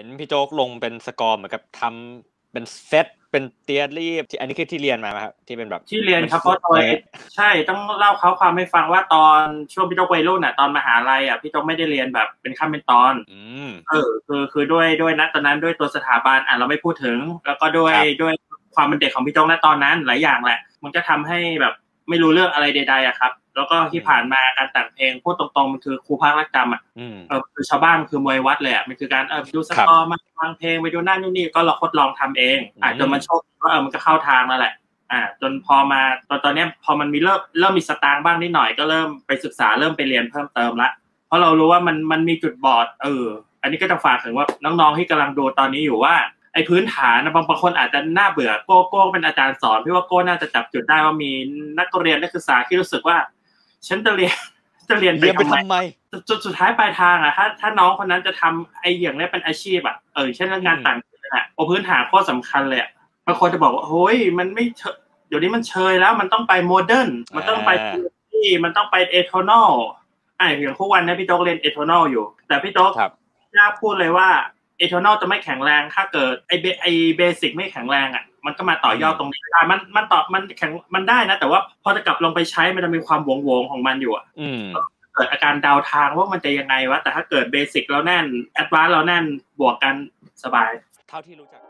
ห็นพี่โจ๊กลงเป็นสกอร์เหมือนกับทำเป็นเซตเป็นเตียรีบอันนี้คือที่เรียนมาครับที่เป็นแบบที่เรียนครับเพราะโดยใช่ต้องเล่าเขาความให้ฟังว่าตอนช่วงพี่โจ๊กวัยรุ่นอะตอนมหาลัยอะพี่โจ๊กไม่ได้เรียนแบบเป็นขั้นเป็นตอนเออคือคือด้วยด้วยณตอนนั้นด้วยตัวสถาบันอะเราไม่พูดถึง แล้วก็ด้วยด้วยความเป็นเด็กของพี่โจ๊กณตอนนั้นหลายอย่างแหละ มันก็ทำให้แบบไม่รู้เรื่องอะไรใดๆอะครับ แล้วก็ที่ผ่านมาการแต่งเพลงพูดตรงๆมันคือครูภาครักจำอะเออคือชาวบ้านคือมวยวัดเลยอะมันคือการเออดูสตอมาฟังเพลงไปดูนั่นนู่นนี่ก็เราทดลองทำเองอาจจะมันโชคว่าเออมันก็เข้าทางแล้วแหละอ่าจนพอมาตอนตอนนี้พอมันมีเริ่มเริ่มมีสตางค์บ้างนิดหน่อยก็เริ่มไปศึกษาเริ่มไปเรียนเพิ่มเติมละเพราะเรารู้ว่ามันมันมีจุดบอดเออ อันนี้ก็จะฝากถึงว่าน้องๆที่กำลังดูตอนนี้อยู่ว่าไอ้พื้นฐานบางบางคนอาจจะน่าเบื่อโก้โก้เป็นอาจารย์สอนพี่ว่าโก้น่าจะจับจุดได้ว่ามีนักเรียนนักศึกษาที่รู้สึกว่า ฉันจะเรียนจะเรียนไปทำไมจุดสุดท้ายปลายทางอะถ้าถ้าน้องคนนั้นจะทำไอ้อย่างนี้เป็นอาชีพอะเออเช่นเรื่องงานต่างประเทศอะโอพื้นฐานข้อสำคัญเลยบางคนจะบอกว่าโอ้ยมันไม่เดี๋ยวนี้มันเชยแล้วมันต้องไป modern มันต้องไปที่มันต้องไป atonal ไอ้อย่างทุกวันนี้พี่โจ๊กเรียน atonal อยู่ แต่พี่โจ๊กกล้าพูดเลยว่า atonal จะไม่แข็งแรง ถ้าเกิดไอ้เบไอ้ basic ไม่แข็งแรงอะ มันก็มาต่อยอดตรงนี้ได้มันมันต่อมันแข็งมันได้นะ แต่ว่าพอจะกลับลงไปใช้มันจะมีความวงวงของมันอยู่อะเกิดอาการดาวทางว่ามันจะยังไงวะแต่ถ้าเกิด basic เราแน่น advance เราแน่นบวกกันสบาย เท่าที่รู้จัก